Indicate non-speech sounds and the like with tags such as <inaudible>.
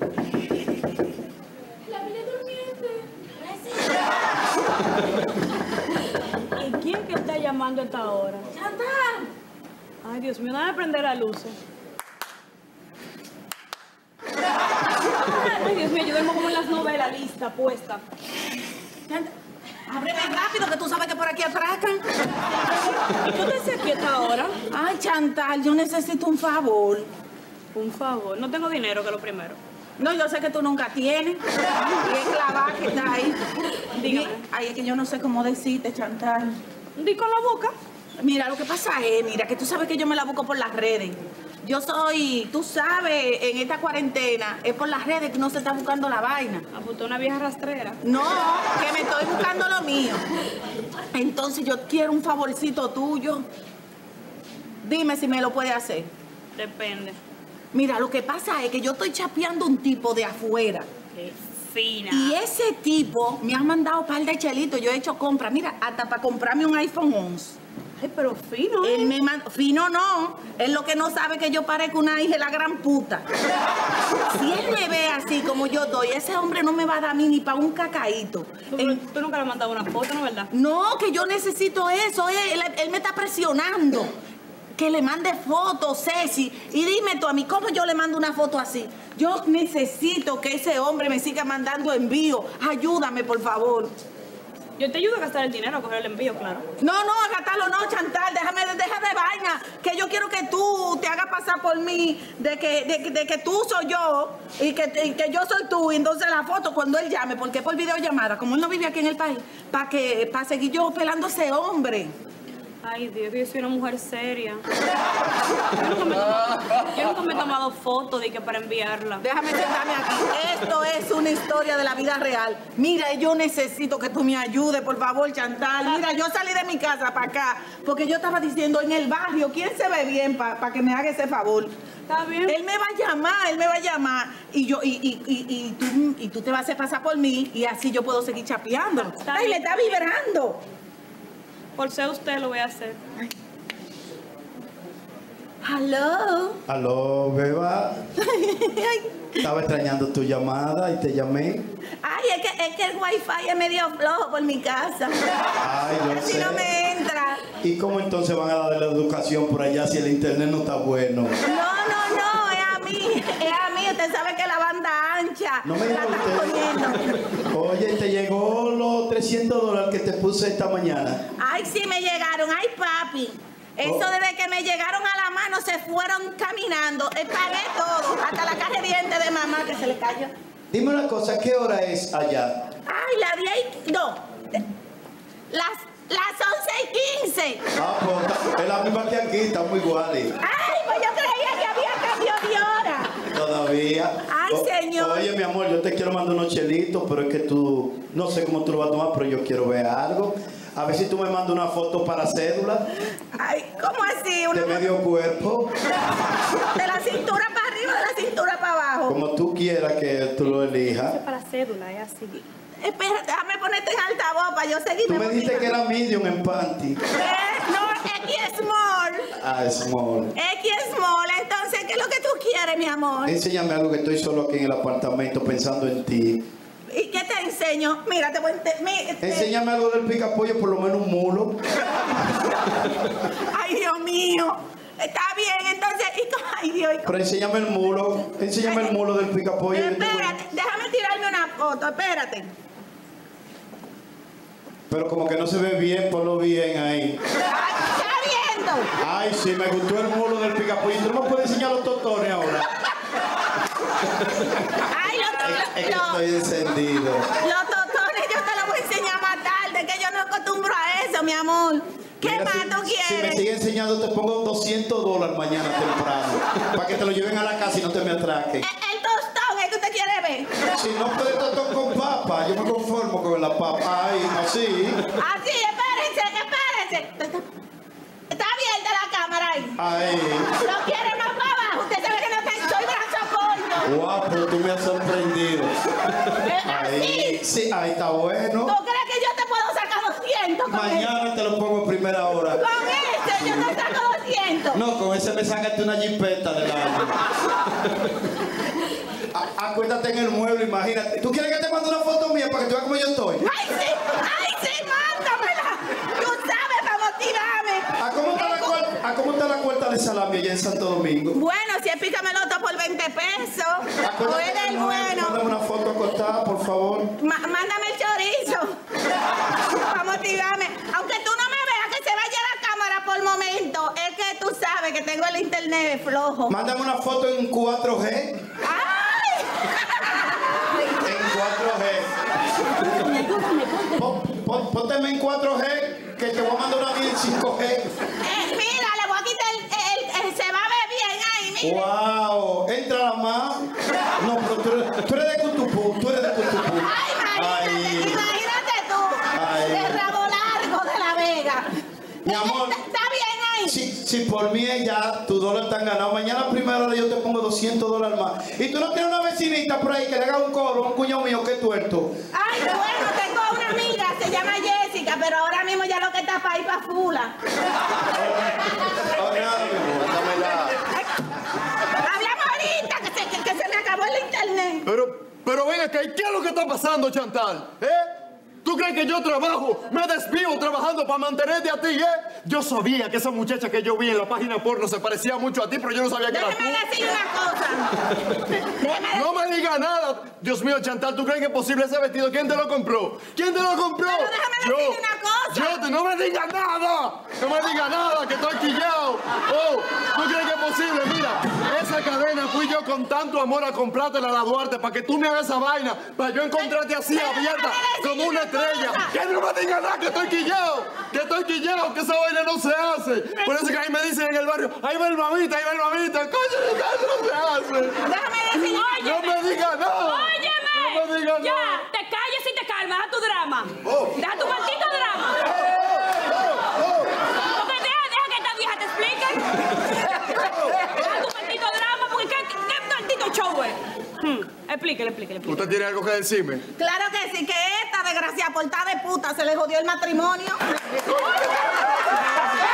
La Bella Durmiente. ¿Y quién que está llamando a esta hora? Chantal. Ay, Dios mío, dame prender la luz. Ay, Dios mío, yo duermo como en las novelas, lista, puesta. Chantal. Ábreme rápido que tú sabes que por aquí atracan. ¿Y tú te haces aquí esta hora? Ay, Chantal, yo necesito un favor. Un favor, no tengo dinero, que es lo primero. No, yo sé que tú nunca tienes. Y es clavada que está ahí. Dígame. Ay, es que yo no sé cómo decirte, Chantal. Di con la boca. Mira, lo que pasa es, mira, que tú sabes que yo me la busco por las redes. Yo soy, tú sabes, en esta cuarentena, es por las redes que no se está buscando la vaina. Apuntó una vieja rastrera. No, que me estoy buscando lo mío. Entonces yo quiero un favorcito tuyo. Dime si me lo puede hacer. Depende. Mira, lo que pasa es que yo estoy chapeando un tipo de afuera. Qué fina. Y ese tipo me ha mandado un par de chelitos. Yo he hecho compras. Mira, hasta para comprarme un iPhone 11. Ay, pero fino. Él ¿eh? me mandó, fino no, él lo que no sabe es que yo parezco una hija de la gran puta. Si él me ve así como yo doy, ese hombre no me va a dar a mí ni para un cacaíto. Tú, nunca le has mandado una foto, ¿no es verdad? no, que yo necesito eso, él, él, él me está presionando. Que le mande fotos, Ceci. Y dime tú a mí, ¿cómo yo le mando una foto así? Yo necesito que ese hombre me siga mandando envío. Ayúdame, por favor. Yo te ayudo a gastar el dinero, a coger el envío, claro. No, no, agatalo, no, Chantal, déjame, deja de vaina, que yo quiero que tú te hagas pasar por mí, de que, de, que- de que tú soy yo y que, y que yo soy tú, y entonces la foto cuando él llame, porque por videollamada, como él no vive aquí en el país, para que, para seguir yo pelando a ese hombre. Ay, Dios, que yo soy una mujer seria. Yo nunca me he tomado, yo nunca me he tomado fotos de que para enviarla. Déjame sentarme aquí. Esto es una historia de la vida real. Mira, yo necesito que tú me ayudes, por favor, Chantal. Mira, yo salí de mi casa para acá porque yo estaba diciendo en el barrio, ¿quién se ve bien para que me haga ese favor? ¿Está bien? Él me va a llamar, él me va a llamar y yo y, y, y, y tú, y tú te vas a hacer pasar por mí y así yo puedo seguir chapeando. Está Ay, le bien. está vibrando. Por ser usted lo voy a hacer. Hello. Aló, beba. <laughs> Estaba extrañando tu llamada y te llamé. Ay, es que, es que el wifi es medio flojo por mi casa. Ay, yo <laughs> Así sé. no me entra. ¿Y cómo entonces van a dar la educación por allá si el internet no está bueno? No, no, no, es a mí, es a mí. Usted sabe que la banda ancha No me la están usted. poniendo. Oye, ¿te llegó 300 dólares que te puse esta mañana? Ay, sí me llegaron. Ay, papi. Eso Oh. desde que me llegaron a la mano se fueron caminando. Eh, pagué todo. Hasta la caja de dientes de mamá que se le cayó. Dime una cosa, ¿qué hora es allá? Ay, la 10 y... No. Las, las 11 y 15. Ah, pues es la misma que aquí, estamos iguales. Ay, pues yo creía que había cambio de hora. Todavía. Ay, O- señor. Oye, mi amor, yo te quiero mandar unos chelitos, pero es que tú, no sé cómo tú lo vas a tomar, pero yo quiero ver algo. A ver si tú me mandas una foto para cédula Ay, ¿cómo así? Una de medio cuerpo, <laughs> de la cintura para arriba, de la cintura para abajo. como tú quieras que tú lo elijas. Para cédula, es así. Espera, déjame ponerte en altavoz para yo seguir. Tú me dijiste que era medium en panty. Eh, no, X small. Ah, small. X small. Entonces, ¿qué es lo que tú quieres, mi amor? Enséñame algo que estoy solo aquí en el apartamento pensando en ti. ¿Y qué te enseño? Mira, te voy a... mi- te- Enséñame algo del picapollo, por lo menos un mulo. <laughs> Ay, Dios mío. Está bien, entonces... ¿y cómo- Ay, Dios. ¿y Pero enséñame el mulo. Enséñame el mulo del picapollo. Espérate, déjame tirarme una foto, espérate. Pero como que no se ve bien, ponlo bien ahí. Ay, <laughs> ¿Está viendo? Ay, sí, me gustó el mulo del picapollo. ¿Tú no me puedes enseñar los totones ahora? Ay, los, los, estoy encendido. los totones yo te los voy a enseñar más tarde, que yo no acostumbro a eso, mi amor. ¿Qué Mira, más si- tú Si me quieres? sigue enseñando, te pongo 200 dólares mañana temprano. Para que te lo lleven a la casa y no te me atraquen. El, el tostón es que usted quiere ver. Si no puedes totón con papa, yo me conformo con la papa. Ay, así. Así, espérense, espérense. Está abierta la cámara ahí. Ay. ¿Lo quiere más para abajo? Usted sabe que no está, soy brazo corto. Guapo, tú me has sorprendido. Ahí, Así. sí, ahí está bueno. ¿Tú crees que yo te puedo sacar 200 con este? Mañana te lo pongo a primera hora. Con este yo no saco 200. No, con ese me sacaste una jipeta <laughs> del año. A- Acuérdate Imagínate. ¿Tú quieres que te mande una foto mía para que tú veas cómo yo estoy? ¡Ay, sí! ¡Ay, sí! ¡Mándamela! Tú sabes, para motivarme. ¿A cómo está la, cuarta, ¿A cómo está la cuarta de salami allá en Santo Domingo? Bueno, si es pícamelota por 20 pesos, o Acuérdate que el bueno. Mándame una foto acostada, por favor. Ma- mándame el chorizo <laughs> para motivarme. Aunque tú no me veas que se vaya la cámara por momento, es que tú sabes que tengo el internet flojo. Mándame una foto en 4G. ¡Ay! En 4G. Pon- pon- Pónteme en 4G, que te voy a mandar una vida en 5G. Eh, mira, le voy a quitar el, el- el- se va a ver bien ahí, mira. ¡Wow! Entra más. No, pero tú eres, tú eres de Cutupú. Tú eres de Cutupú. Ay, imagínate, Ay. imagínate tú. Ay. El rabo largo de la Vega. Mi amor. Si, por mí es ya tus dólares están ganados, mañana a primera hora yo te pongo 200 dólares más. Y tú no tienes una vecinita por ahí que le haga un coro, un cuñado mío que tuerto. Ay, bueno, tengo una amiga, se llama Jessica, pero ahora mismo ya lo que está para ir para Fula. Hablamos ahorita, que se, que- que se me acabó el internet. Pero, pero ven acá, ¿y qué es lo que está pasando, Chantal? ¿Eh? ¿Tú crees que yo trabajo, me despido trabajando para mantenerte a ti, eh? Yo sabía que esa muchacha que yo vi en la página porno se parecía mucho a ti, pero yo no sabía que era tú. Decir una cosa. No me digas nada. Dios mío, Chantal, ¿tú crees que es posible ese vestido? ¿Quién te lo compró? ¿Quién te lo compró? Pero déjame decirle una cosa. Yo, no me digas nada. No me digas nada, que estoy quillado. Oh, ¿tú crees que es posible? Mira, esa cadena fui yo con tanto amor a comprártela a la Duarte para que tú me hagas esa vaina, para yo encontrarte así abierta como una estrella. Que no me digas nada, que estoy quillado. Que estoy quillado, que esa vaina no se hace. Por eso que ahí me dicen en el barrio, ahí va el mamita, ahí va el mamita. Coño, no se hace. Déjame decir No me digas nada. ¡Óyeme! No me digas ya, nada. te calles y te calmas, deja tu drama. Oh. Deja tu maldito drama. Porque deja, deja que esta vieja te explique. Deja tu maldito drama, porque ¿qué, qué maldito show es? Hmm, explíquele, explíquele. ¿Usted tiene algo que decirme? Claro que sí, que esta desgracia portada de puta se le jodió el matrimonio. <laughs>